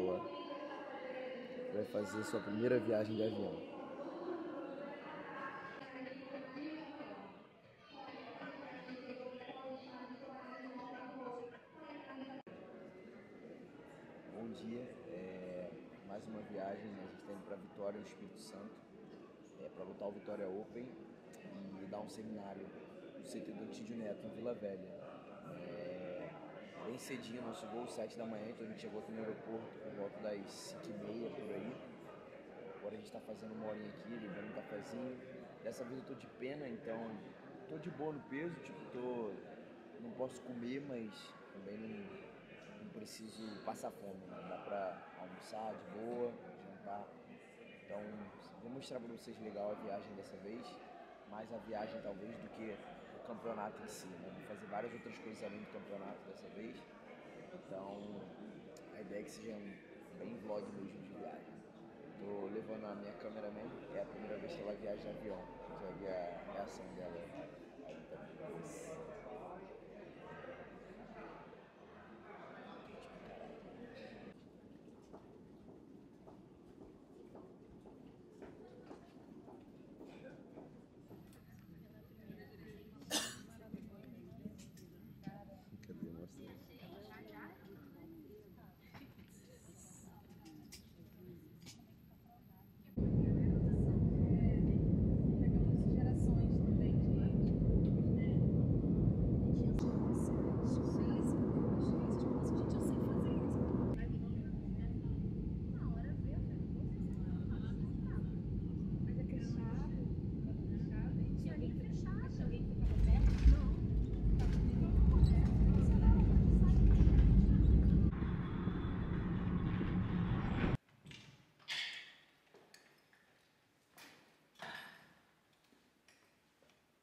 ela vai fazer sua primeira viagem de avião. Bom dia, é, mais uma viagem, né? a gente está indo para Vitória, no Espírito Santo, é, para lutar o Vitória Open e dar um seminário no CT do Tídio Neto, em Vila Velha. É, bem cedinho, nosso voo, 7 da manhã, então a gente chegou aqui no aeroporto por volta das 5h30 por aí. Agora a gente está fazendo uma horinha aqui, bebendo um cafezinho. Dessa vez eu tô de pena, então tô de boa no peso, tipo, tô. Não posso comer, mas também não, não preciso passar fome, né? Dá pra almoçar de boa, jantar. Então vou mostrar pra vocês legal a viagem dessa vez, mais a viagem talvez do que campeonato em si, né? Vou fazer várias outras coisas além do campeonato dessa vez. Então a ideia é que seja um bem vlog mesmo de viagem. Tô levando a minha cameraman, é a primeira vez que ela viaja de avião. A gente vai ver a reação dela. Cadê? Mostra aí. Pegamos gerações também de. né? Difícil, difícil, tipo, assim, gente, eu sei fazer isso. Na hora ver, Mas é que é chave. Chave. Se alguém fechar, se alguém ficava perto, não.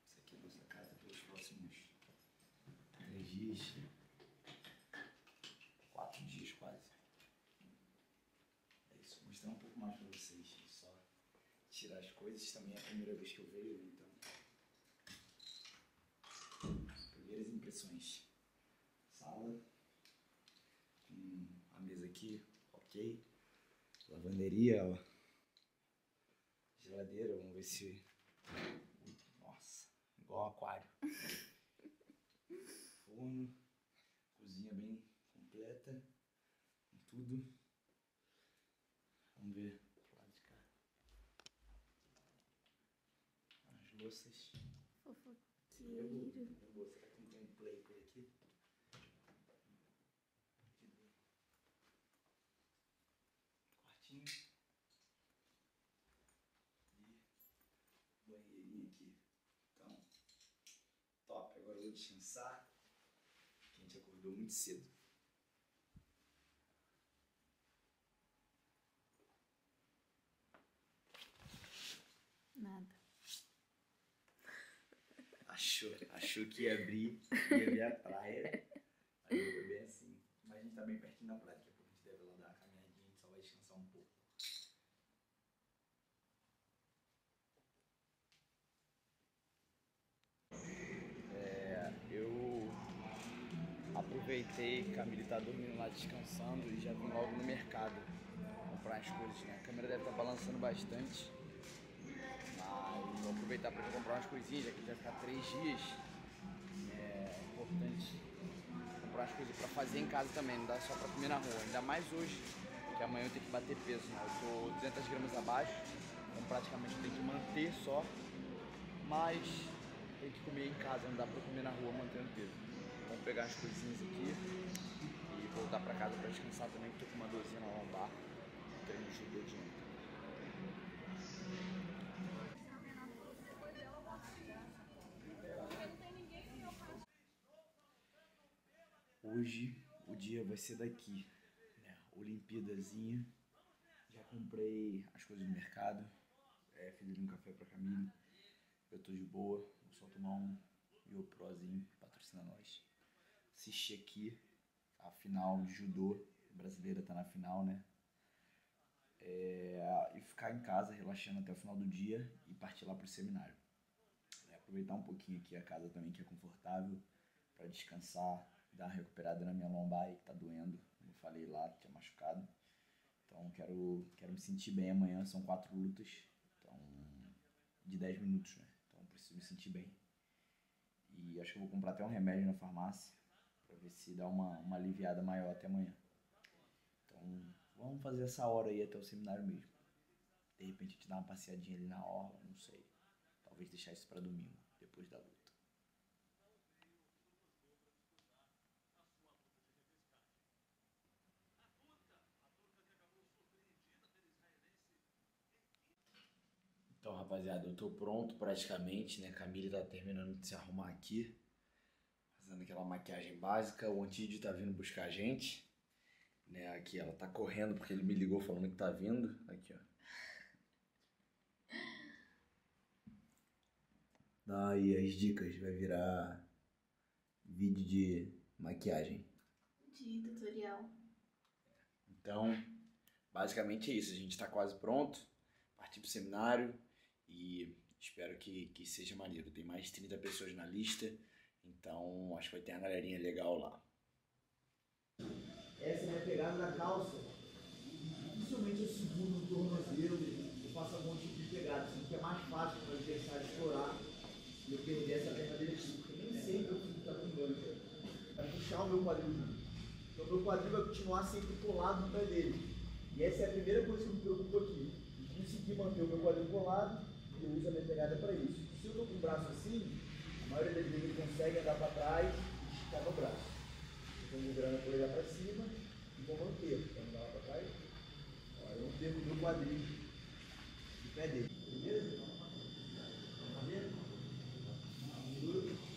Isso aqui é a nossa casa pelos próximos três dias. Quatro dias quase. É isso, vou mostrar um pouco mais pra vocês. Só tirar as coisas. Também é a primeira vez que eu vejo, então. Primeiras impressões. Sala. A mesa aqui, ok. Lavanderia, ó. Geladeira, vamos ver se nossa, igual um aquário. Forno, cozinha bem completa, com tudo. Vamos ver pro lado de cá. Louças. Fofoqueiro. Eu vou, será que não tem um play por aqui? Quartinho. E banheirinho aqui. Então, top. Agora eu vou descansar. A gente acordou muito cedo. Nada. Achou, que ia abrir, ia ver a praia. Aí foi bem assim. Mas a gente tá bem pertinho da praia, daqui a pouco a gente deve lá dar uma caminhadinha, a gente só vai descansar um pouco. É, eu aproveitei que a Camille tá dormindo lá descansando e já vim logo no mercado comprar as coisas, né? A câmera deve estar balançando bastante. Mas vou aproveitar para comprar umas coisinhas, já que vai ficar três dias. Importante comprar umas coisas para fazer em casa também, não dá só para comer na rua. Ainda mais hoje, que amanhã eu tenho que bater peso, né? Eu tô 200 gramas abaixo, então praticamente eu tenho que manter só, mas tem que comer em casa, não dá para comer na rua mantendo peso. Vamos pegar as coisinhas aqui e voltar para casa para descansar também, que tô com uma dorzinha na lombar, treino de judô. Hoje o dia vai ser daqui, né? Olimpíadazinha. Já comprei as coisas no mercado, é, fiz ali um café pra Camille. Eu tô de boa, vou só tomar um Ioprozinho, patrocina nós. Assistir aqui a final de judô, brasileira tá na final, né? É, e ficar em casa relaxando até o final do dia e partir lá pro seminário. É, aproveitar um pouquinho aqui a casa também que é confortável para descansar, dar uma recuperada na minha lombar aí que tá doendo, como eu falei lá, tinha machucado. Então quero, quero me sentir bem amanhã, são quatro lutas, então de 10 minutos, né? Então preciso me sentir bem. E acho que vou comprar até um remédio na farmácia para ver se dá uma, uma aliviada maior até amanhã. Então vamos fazer essa hora aí até o seminário mesmo. De repente gente dá uma passeadinha ali na orla, não sei. Talvez deixar isso para domingo, depois da luta. Então, rapaziada, eu tô pronto praticamente, né? Camille tá terminando de se arrumar aqui. Fazendo aquela maquiagem básica. O Antídio tá vindo buscar a gente. Né? Aqui, ela tá correndo porque ele me ligou falando que tá vindo. Aqui, ó. Daí as dicas, vai virar vídeo de maquiagem. De tutorial. Então, basicamente é isso. A gente está quase pronto. Partir pro seminário e espero que, que seja maneiro. Tem mais de 30 pessoas na lista, então acho que vai ter uma galerinha legal lá. Essa é pegada da calça. Dificilmente eu seguro no tornozelo, eu faço algum tipo de pegada, assim, que é mais fácil para o adversário explorar e eu perder essa perna dele porque nem sempre eu fico com gancho. Vai puxar o meu quadril. Então o meu quadril vai continuar sempre colado no pé dele. E essa é a primeira coisa que me preocupa aqui. Conseguir manter o meu quadril colado, eu uso a minha pegada para isso. Se eu estou com o braço assim, a maioria das vezes ele consegue andar para trás e esticar meu braço. Estou migrando a polegar para cima e vou manter. Então andar lá para trás. Ó, eu não o meu quadril de pé dele. Beleza? Vamos fazer? Segura.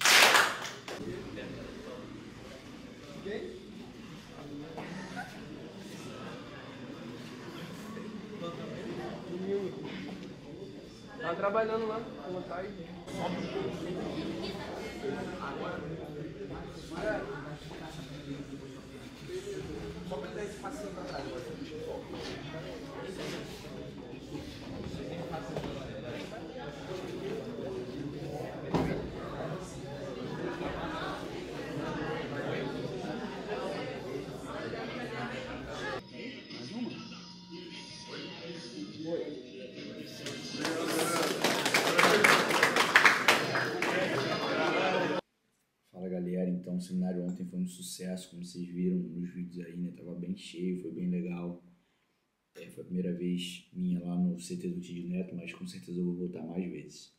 Tá trabalhando lá, vontade. Só para dar esse passinho para trás, agora seminário ontem foi um sucesso, como vocês viram nos vídeos aí, né? Tava bem cheio, foi bem legal. É, foi a primeira vez minha lá no CT do Tídio Neto, mas com certeza eu vou voltar mais vezes.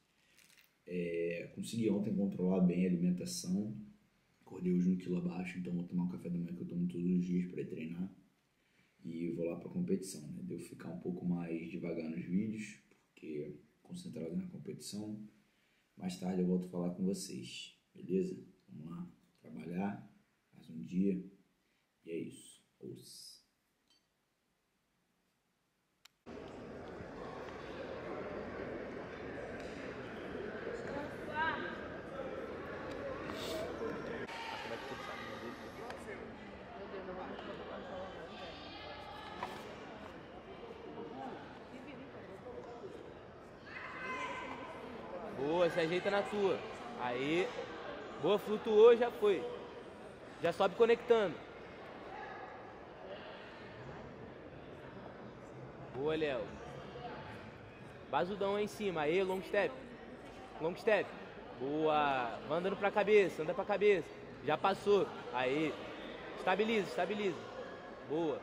É, consegui ontem controlar bem a alimentação, acordei hoje um quilo abaixo, então vou tomar um café da manhã que eu tomo todos os dias para treinar. E vou lá para competição, né? Devo ficar um pouco mais devagar nos vídeos, porque concentrado na competição. Mais tarde eu volto a falar com vocês, beleza? Vamos lá, trabalhar, mais um dia. E é isso. Ouça. Boa, se ajeita na tua. Aí. Boa, flutuou, já foi. Já sobe conectando. Boa, Léo. Basudão aí em cima. Aí, long step. Long step. Boa. Vai andando pra cabeça, anda pra cabeça. Já passou. Aí. Estabiliza, estabiliza. Boa.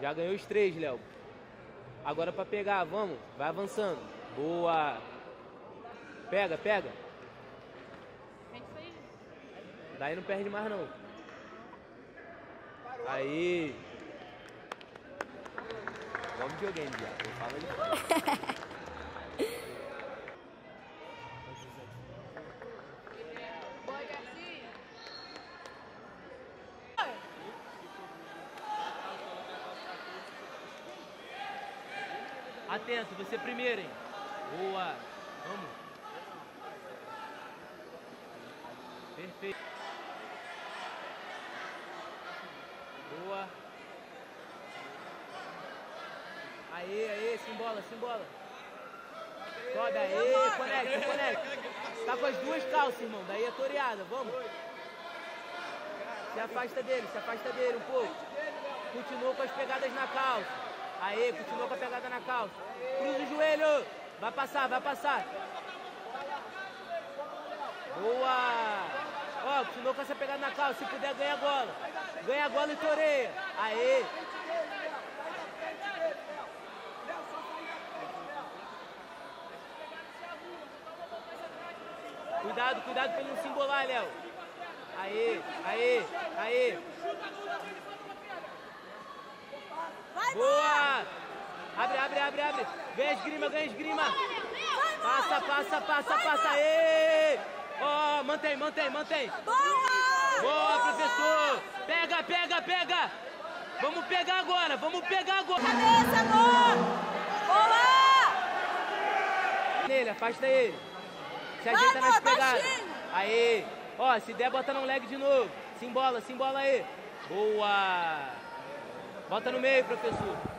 Já ganhou os três, Léo. Agora pra pegar, vamos. Vai avançando. Boa. Pega, pega. Daí não perde mais não. Aí. Vamos videogame, viado. Eu falo. Atento, você primeiro, hein? Boa. Vamos. Perfeito. Boa. Aê, aê, simbola, simbola. Sobe, aê, conecta, conecta. Tá com as duas calças, irmão. Daí é toreada, vamos. Se afasta dele, se afasta dele um pouco. Continua com as pegadas na calça. Aí, continua com a pegada na calça. Cruza o joelho. Vai passar, vai passar. Boa! Ó, continua com essa pegada na calça. Se puder, ganha a bola. Ganha a bola e toreia. Aí. Embolar, Léo. Aí, aí, aí. Boa! Abre, abre, abre, abre. Ganha esgrima, ganha esgrima. Passa, passa, passa, passa. Aê! Ó, mantém, mantém, mantém. Boa! Boa, professor. Pega, pega, pega. Vamos pegar agora, vamos pegar agora. Cabeça, amor! Boa! Nele, afasta ele. Se ajeita nas pegadas. Aí. Ó, se der, bota no leg de novo. Se embola aí. Boa. Bota no meio, professor.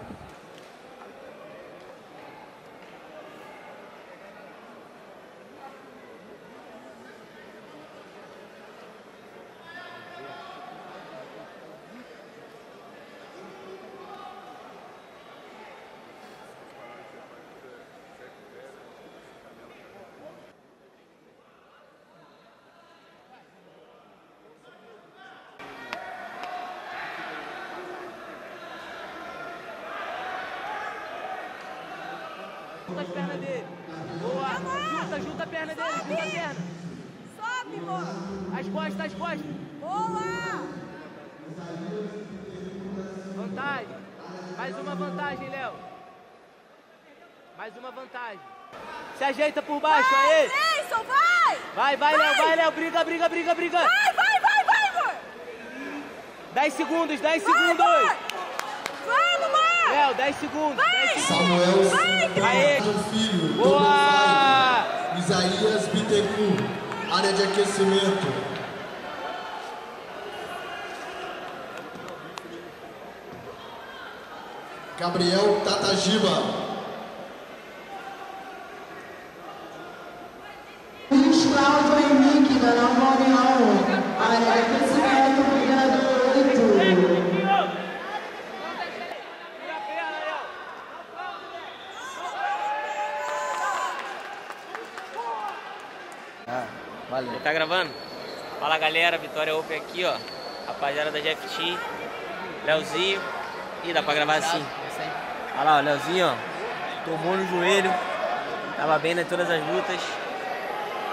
Junta as pernas dele. Boa. Junta, junta a perna dele, junta a perna. Sobe, amor! As costas, as costas. Boa! Vantagem. Mais uma vantagem, Léo. Mais uma vantagem. Se ajeita por baixo, Vai, aí. Gleison, vai! Vai, vai, Léo, vai, Léo. Briga, briga, briga, briga. Vai, vai, vai, vai, amor! 10 segundos, 10 Vai, segundos. Vai! Léo, 10 segundos. 10 segundos. Samuel Aê. Filho, Boa! Fábio, Isaías Bittencourt, área de aquecimento. Gabriel Tatagiba. Luiz Cláudio Henrique, da Nova União. Área de aquecimento, coordenador 8. Ah, valeu. Tá gravando? Fala galera, Vitória Open aqui, ó. Rapaziada da GFT, Leozinho. Ih, dá pra gravar assim. Olha lá, ó, Leozinho, ó. Tomou no joelho. Tava bem em todas as lutas.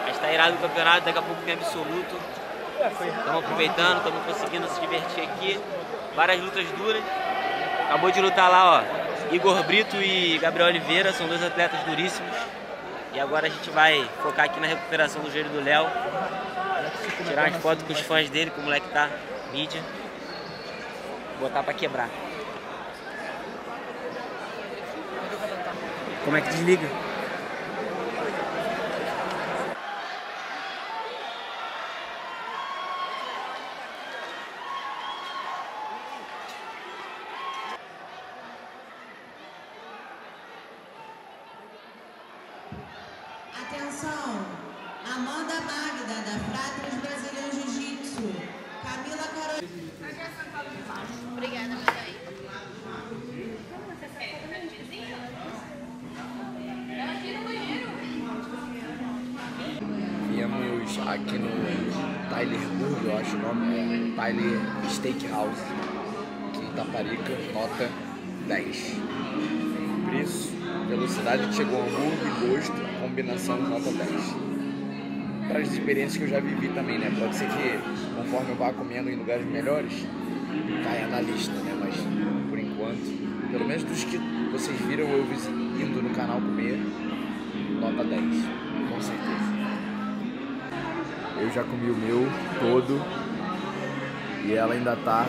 Mas tá irado o campeonato, daqui a pouco tem absoluto. Estamos aproveitando, estamos conseguindo se divertir aqui. Várias lutas duras. Acabou de lutar lá, ó. Igor Brito e Gabriel Oliveira, são dois atletas duríssimos. E agora a gente vai focar aqui na recuperação do joelho do Léo. Tirar umas fotos com os fãs dele, que o moleque tá mídia. Botar pra quebrar. Como é que desliga? Atenção! Amanda Magda, da Fratras Brasileiro Jiu-Jitsu. Camila Carolina. Obrigada, bem. Viemos aqui no Tyler Burg, eu acho o nome, é Tyler Steakhouse, aqui em Itaparica, nota 10. Preço, velocidade chegou ao hambúrguer e gosto, a combinação nota 10. Para as experiências que eu já vivi também, né? Pode ser que conforme eu vá comendo em lugares melhores, caia na lista, né? Mas por enquanto, pelo menos dos que vocês viram eu indo no canal comer, nota 10, com certeza. Eu já comi o meu todo e ela ainda tá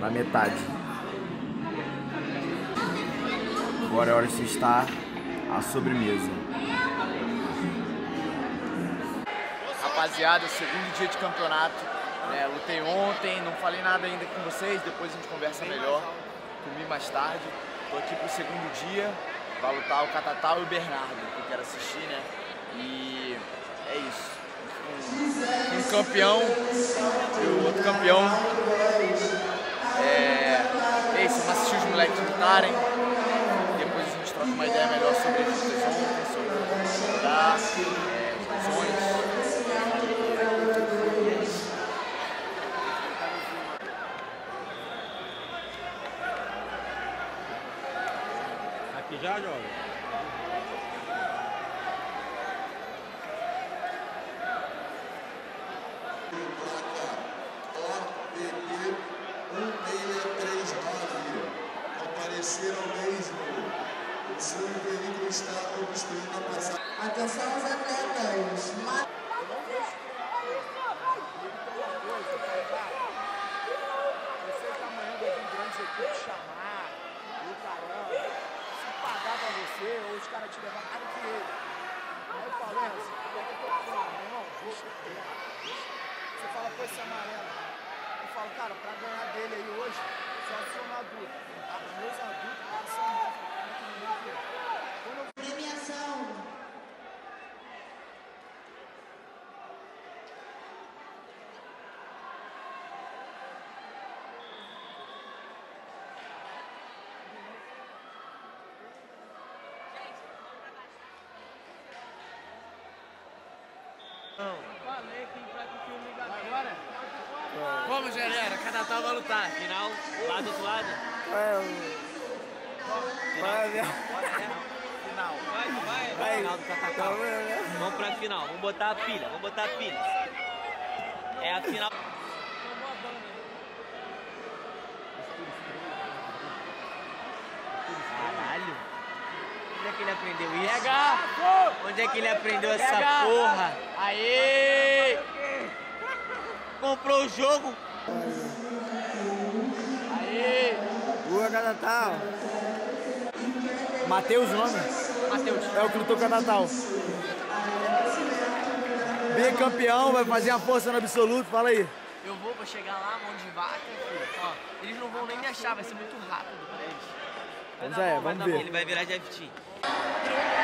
na metade. Agora é hora de testar a sobremesa. Rapaziada, segundo dia de campeonato. né, lutei ontem, não falei nada ainda com vocês, depois a gente conversa melhor. Comi mais tarde. Tô aqui pro segundo dia. Vai lutar o Catatal e o Bernardo, que eu quero assistir, né? E é isso. Um, um campeão e o outro campeão É, é isso, vamos assistir os moleques lutarem. Depois a gente troca uma ideia melhor sobre as lutas ontem, sobre como melhorar, é, as lesões. Aqui já, jovem. OPP 1639. Aparecer ao mesmo. O seu está obstruindo a passagem. Atenção aos atletas. Ma- Eu sei que amanhã vai vir grandes equipes chamar e o caramba, se pagar pra você ou os caras te levar mais do que ele. Aí eu falo, é, você paga que eu tô meu irmão, deixa eu ter, deixa. Você fala, pô, esse amarelo. Eu falo, cara, pra ganhar dele aí hoje, só se for um adulto. Ah, meus adultos passam mal, como é que não é que Quando eu Premiação. Vamos, galera, cada tal vai lutar. Final, lá do outro lado. Final. Vai, vai, vai. Final do Catatal. Vamos pra final, vamos botar a pilha, vamos botar a pilha. É a final. Caralho. Onde é que ele aprendeu isso? Onde é que ele aprendeu essa porra? Aê! Comprou o jogo? Aê! Rua Catatal. Matheus o nome? Matheus. É o que lutou com Catatal. Bicampeão, vai fazer a força no absoluto, fala aí. Eu vou pra chegar lá, mão de vaca, filho. Ó, eles não vão nem me achar, vai ser muito rápido pra eles. Vai Vamos dar é, bom, vai vamos dar ver. bom. Ele vai virar Jeff Team. Yeah.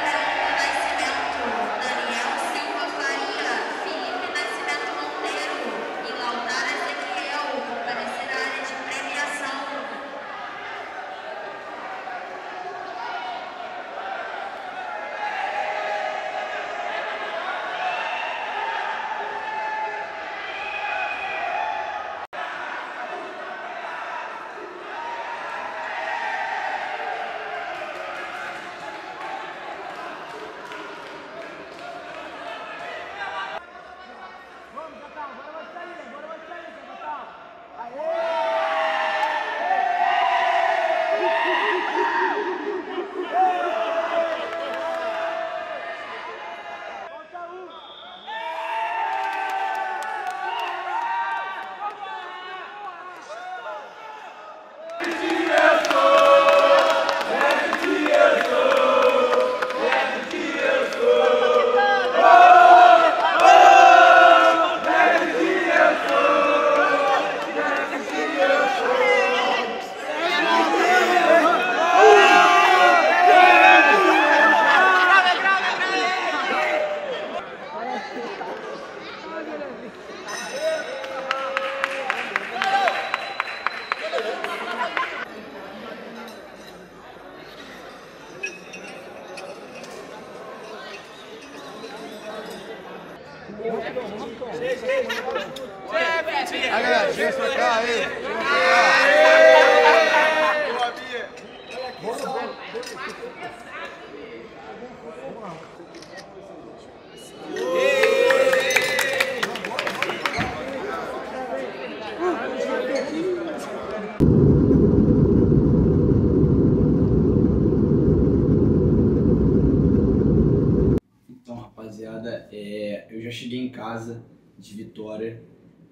De Vitória.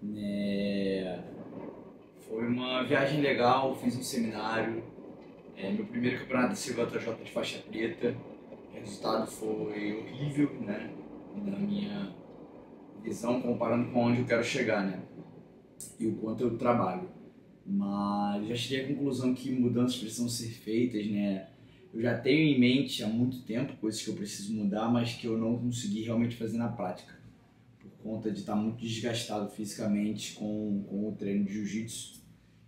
né, Foi uma viagem legal, fiz um seminário. É, meu primeiro campeonato da CWJ de faixa preta. O resultado foi horrível, né? Na minha visão, comparando com onde eu quero chegar, né? E o quanto eu trabalho. Mas já cheguei à conclusão que mudanças precisam ser feitas, né? eu já tenho em mente há muito tempo coisas que eu preciso mudar, mas que eu não consegui realmente fazer na prática, conta de estar muito desgastado fisicamente com, com o treino de jiu-jitsu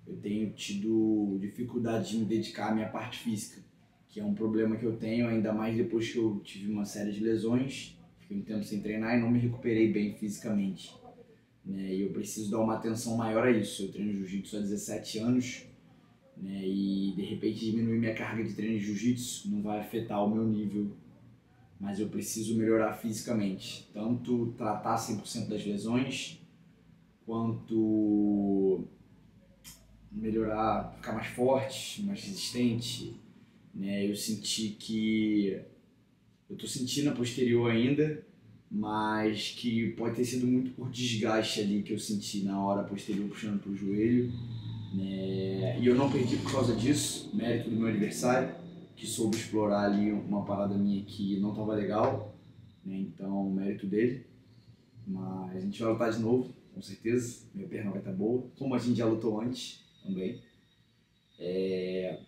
eu tenho tido dificuldade de me dedicar à minha parte física, que é um problema que eu tenho, ainda mais depois que eu tive uma série de lesões, fiquei um tempo sem treinar e não me recuperei bem fisicamente. Né? E eu preciso dar uma atenção maior a isso. Eu treino jiu-jitsu há 17 anos né? e de repente diminuir minha carga de treino de jiu-jitsu não vai afetar o meu nível, mas eu preciso melhorar fisicamente, tanto tratar 100% das lesões, quanto melhorar, ficar mais forte, mais resistente. Né? Eu senti que eu tô sentindo a posterior ainda, mas que pode ter sido muito por desgaste ali que eu senti na hora posterior puxando pro joelho. Né? E eu não perdi por causa disso, mérito do meu adversário, que soube explorar ali uma parada minha que não tava legal, né? então mérito dele. Mas a gente vai lutar de novo, com certeza, minha perna vai estar tá boa, como a gente já lutou antes também. É...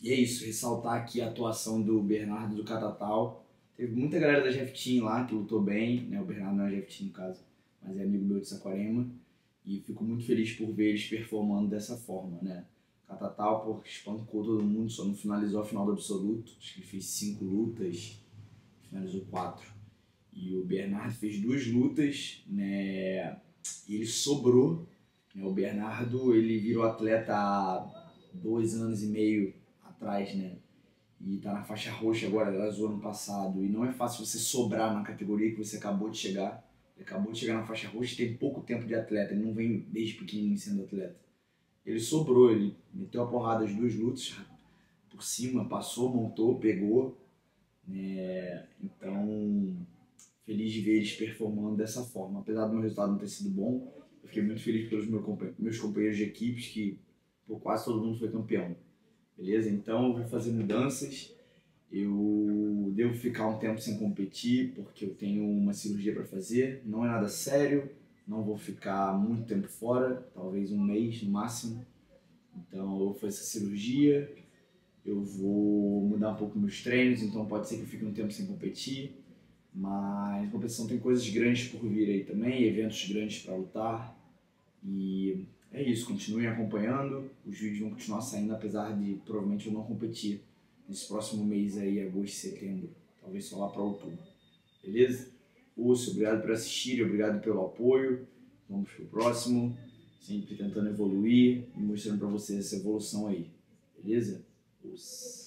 E é isso, ressaltar aqui a atuação do Bernardo do Catatal, Teve muita galera da Jeff Team lá que lutou bem, né? O Bernardo não é Jeff Team no caso, mas é amigo meu de Saquarema. E fico muito feliz por ver eles performando dessa forma, né? Catatal, pô, espancou todo mundo, só não finalizou a final do absoluto. Acho que ele fez cinco lutas, finalizou quatro. E o Bernardo fez duas lutas, né? E ele sobrou. Né? O Bernardo, ele virou atleta há dois anos e meio atrás, né? e tá na faixa roxa agora, era azul ano passado, e não é fácil você sobrar na categoria que você acabou de chegar. Ele acabou de chegar na faixa roxa tem pouco tempo de atleta, ele não vem desde pequenininho sendo atleta. Ele sobrou, ele meteu a porrada as duas lutas por cima, passou, montou, pegou. É, então, feliz de ver eles performando dessa forma. Apesar do meu resultado não ter sido bom, eu fiquei muito feliz pelos meus companheiros de equipes, que por quase todo mundo foi campeão. Beleza? Então eu vou fazer mudanças. Eu devo ficar um tempo sem competir porque eu tenho uma cirurgia para fazer. Não é nada sério. Não vou ficar muito tempo fora, talvez um mês no máximo. Então eu vou essa cirurgia. Eu vou mudar um pouco meus treinos, então pode ser que eu fique um tempo sem competir. Mas a competição tem coisas grandes por vir aí também, eventos grandes para lutar. E é isso, continuem acompanhando. Os vídeos vão continuar saindo, apesar de provavelmente eu não competir nesse próximo mês aí, agosto setembro. Talvez só lá para outubro. Beleza? Urso, obrigado por assistir, obrigado pelo apoio. Vamos pro próximo. Sempre tentando evoluir e mostrando para vocês essa evolução aí. Beleza? Urso.